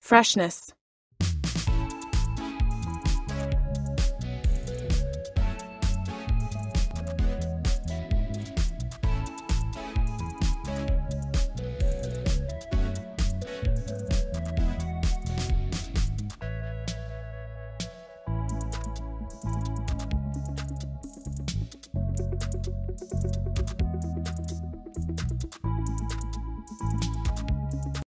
freshness.